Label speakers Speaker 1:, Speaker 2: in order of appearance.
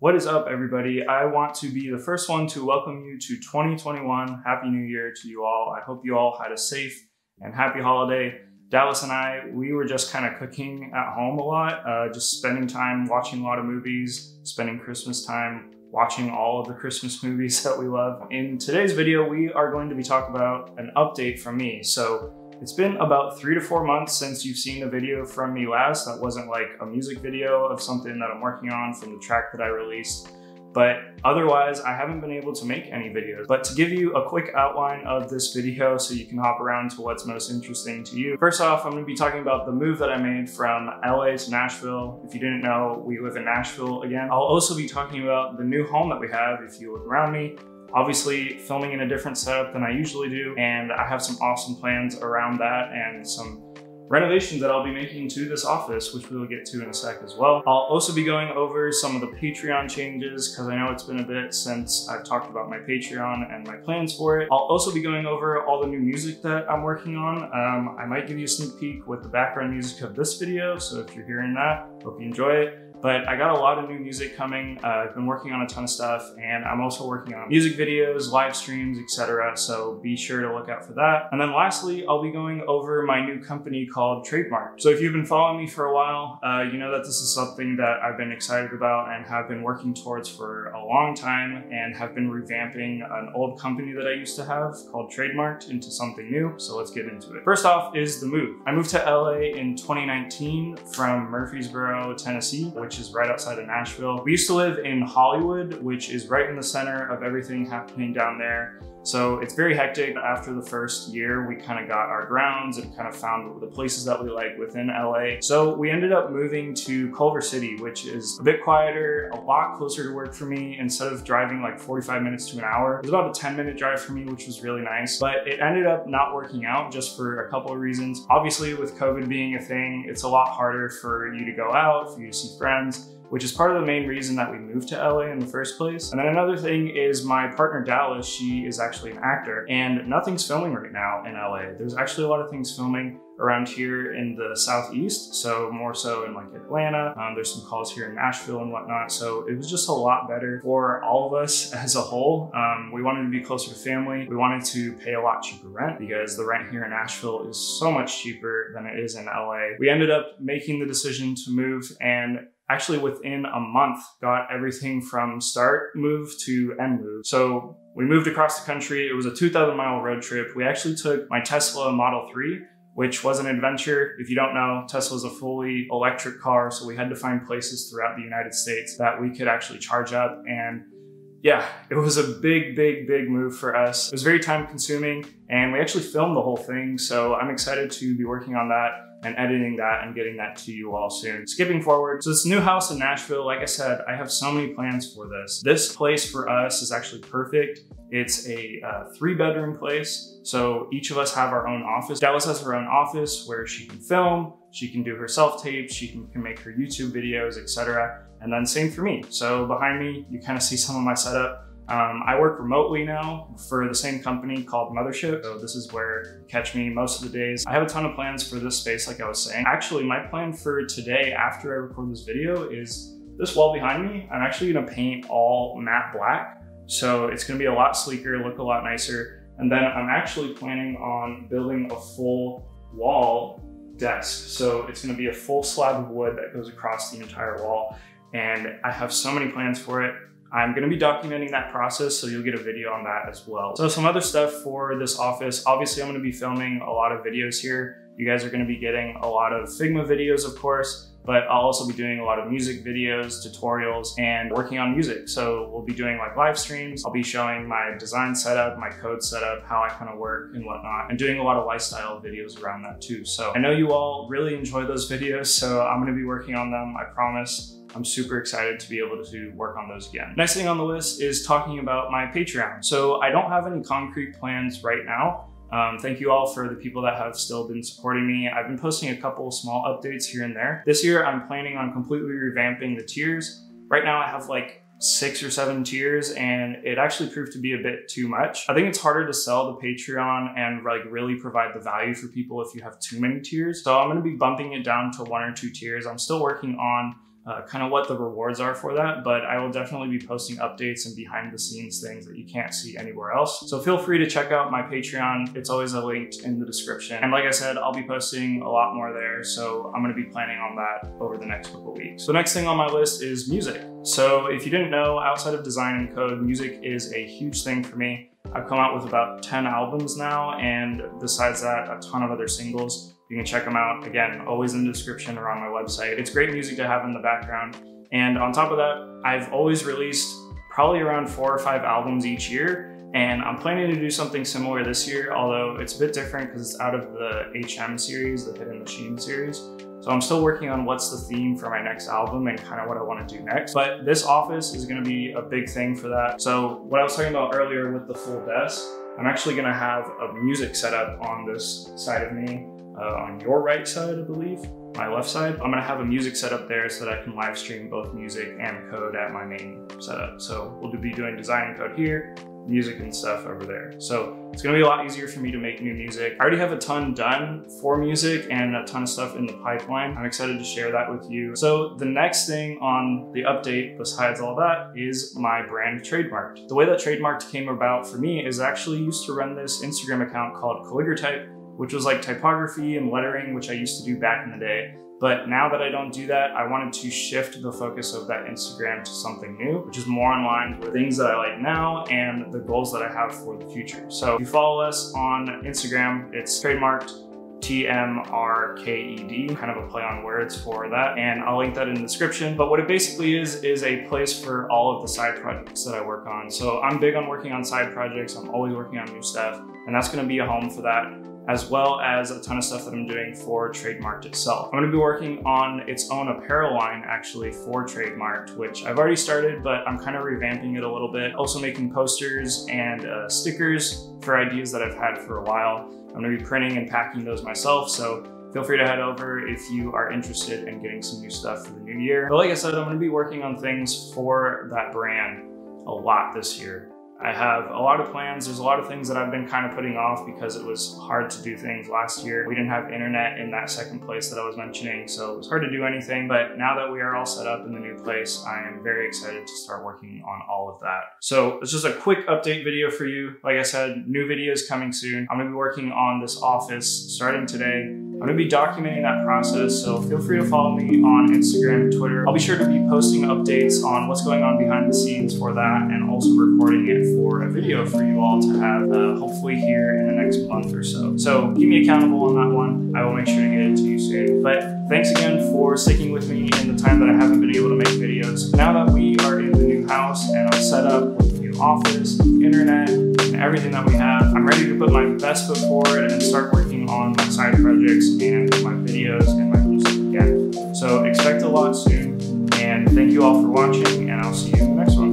Speaker 1: What is up, everybody? I want to be the first one to welcome you to 2021. Happy New Year to you all. I hope you all had a safe and happy holiday. Dallas and I, we were just kind of cooking at home a lot, uh, just spending time watching a lot of movies, spending Christmas time watching all of the Christmas movies that we love. In today's video, we are going to be talking about an update from me. So it's been about three to four months since you've seen a video from me last. That wasn't like a music video of something that I'm working on from the track that I released. But otherwise, I haven't been able to make any videos. But to give you a quick outline of this video so you can hop around to what's most interesting to you. First off, I'm gonna be talking about the move that I made from LA to Nashville. If you didn't know, we live in Nashville again. I'll also be talking about the new home that we have. If you look around me, Obviously filming in a different setup than I usually do, and I have some awesome plans around that and some renovations that I'll be making to this office, which we'll get to in a sec as well. I'll also be going over some of the Patreon changes because I know it's been a bit since I've talked about my Patreon and my plans for it. I'll also be going over all the new music that I'm working on. Um, I might give you a sneak peek with the background music of this video, so if you're hearing that, hope you enjoy it. But I got a lot of new music coming. Uh, I've been working on a ton of stuff and I'm also working on music videos, live streams, etc. So be sure to look out for that. And then lastly, I'll be going over my new company called Trademark. So if you've been following me for a while, uh, you know that this is something that I've been excited about and have been working towards for a long time and have been revamping an old company that I used to have called Trademarked into something new. So let's get into it. First off is the move. I moved to LA in 2019 from Murfreesboro, Tennessee, which is right outside of Nashville. We used to live in Hollywood, which is right in the center of everything happening down there. So it's very hectic. After the first year, we kind of got our grounds and kind of found the places that we like within LA. So we ended up moving to Culver City, which is a bit quieter, a lot closer to work for me. Instead of driving like 45 minutes to an hour, it was about a 10 minute drive for me, which was really nice. But it ended up not working out just for a couple of reasons. Obviously, with COVID being a thing, it's a lot harder for you to go out, for you to see friends which is part of the main reason that we moved to LA in the first place. And then another thing is my partner Dallas, she is actually an actor and nothing's filming right now in LA. There's actually a lot of things filming around here in the southeast, so more so in like Atlanta. Um, there's some calls here in Nashville and whatnot. So it was just a lot better for all of us as a whole. Um, we wanted to be closer to family. We wanted to pay a lot cheaper rent because the rent here in Nashville is so much cheaper than it is in LA. We ended up making the decision to move and actually within a month got everything from start move to end move. So we moved across the country. It was a 2000 mile road trip. We actually took my Tesla Model 3 which was an adventure. If you don't know, Tesla is a fully electric car, so we had to find places throughout the United States that we could actually charge up. And yeah, it was a big, big, big move for us. It was very time consuming, and we actually filmed the whole thing, so I'm excited to be working on that and editing that and getting that to you all soon. Skipping forward, so this new house in Nashville, like I said, I have so many plans for this. This place for us is actually perfect. It's a uh, three bedroom place. So each of us have our own office. Dallas has her own office where she can film, she can do her self tapes, she can, can make her YouTube videos, etc. And then same for me. So behind me, you kind of see some of my setup. Um, I work remotely now for the same company called Mothership. So this is where catch me most of the days. I have a ton of plans for this space, like I was saying. Actually, my plan for today after I record this video is this wall behind me. I'm actually gonna paint all matte black. So it's gonna be a lot sleeker, look a lot nicer. And then I'm actually planning on building a full wall desk. So it's gonna be a full slab of wood that goes across the entire wall. And I have so many plans for it. I'm gonna be documenting that process, so you'll get a video on that as well. So some other stuff for this office, obviously I'm gonna be filming a lot of videos here. You guys are gonna be getting a lot of Figma videos, of course, but I'll also be doing a lot of music videos, tutorials, and working on music. So we'll be doing like live streams. I'll be showing my design setup, my code setup, how I kind of work and whatnot, and doing a lot of lifestyle videos around that too. So I know you all really enjoy those videos, so I'm gonna be working on them, I promise. I'm super excited to be able to work on those again. Next thing on the list is talking about my Patreon. So I don't have any concrete plans right now. Um, thank you all for the people that have still been supporting me. I've been posting a couple small updates here and there. This year, I'm planning on completely revamping the tiers. Right now, I have like six or seven tiers and it actually proved to be a bit too much. I think it's harder to sell the Patreon and like really provide the value for people if you have too many tiers. So I'm gonna be bumping it down to one or two tiers. I'm still working on uh, kind of what the rewards are for that, but I will definitely be posting updates and behind the scenes things that you can't see anywhere else. So feel free to check out my Patreon. It's always a link in the description. And like I said, I'll be posting a lot more there. So I'm gonna be planning on that over the next couple weeks. The next thing on my list is music. So if you didn't know, outside of design and code, music is a huge thing for me. I've come out with about 10 albums now, and besides that, a ton of other singles. You can check them out, again, always in the description or on my website. It's great music to have in the background. And on top of that, I've always released probably around four or five albums each year. And I'm planning to do something similar this year, although it's a bit different because it's out of the HM series, the Hidden Machine series. So I'm still working on what's the theme for my next album and kind of what I want to do next. But this office is going to be a big thing for that. So what I was talking about earlier with the full desk, I'm actually going to have a music setup on this side of me uh, on your right side, I believe, my left side. I'm gonna have a music setup there so that I can live stream both music and code at my main setup. So we'll be doing design and code here, music and stuff over there. So it's gonna be a lot easier for me to make new music. I already have a ton done for music and a ton of stuff in the pipeline. I'm excited to share that with you. So the next thing on the update besides all that is my brand trademarked. The way that trademarked came about for me is actually used to run this Instagram account called Calligratype which was like typography and lettering, which I used to do back in the day. But now that I don't do that, I wanted to shift the focus of that Instagram to something new, which is more in line with things that I like now and the goals that I have for the future. So if you follow us on Instagram, it's trademarked TMRKED, kind of a play on words for that. And I'll link that in the description. But what it basically is, is a place for all of the side projects that I work on. So I'm big on working on side projects. I'm always working on new stuff. And that's gonna be a home for that as well as a ton of stuff that I'm doing for Trademarked itself. I'm gonna be working on its own apparel line actually for Trademarked, which I've already started, but I'm kind of revamping it a little bit. Also making posters and uh, stickers for ideas that I've had for a while. I'm gonna be printing and packing those myself, so feel free to head over if you are interested in getting some new stuff for the new year. But like I said, I'm gonna be working on things for that brand a lot this year. I have a lot of plans. There's a lot of things that I've been kind of putting off because it was hard to do things last year. We didn't have internet in that second place that I was mentioning, so it was hard to do anything. But now that we are all set up in the new place, I am very excited to start working on all of that. So it's just a quick update video for you. Like I said, new videos coming soon. I'm gonna be working on this office starting today. I'm gonna be documenting that process, so feel free to follow me on Instagram and Twitter. I'll be sure to be posting updates on what's going on behind the scenes for that and also recording it for a video for you all to have uh, hopefully here in the next month or so. So keep me accountable on that one. I will make sure to get it to you soon. But thanks again for sticking with me in the time that I haven't been able to make videos. Now that we are in the new house and I'm set up new office, internet, and everything that we have, I'm ready to put my best foot forward and start on my side projects and my videos and my music again. So expect a lot soon, and thank you all for watching, and I'll see you in the next one.